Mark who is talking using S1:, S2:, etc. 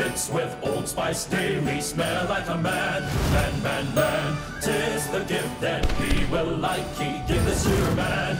S1: It's with Old Spice daily. Smell like a man, man, man, man. Tis the gift that he will like. He give this your man.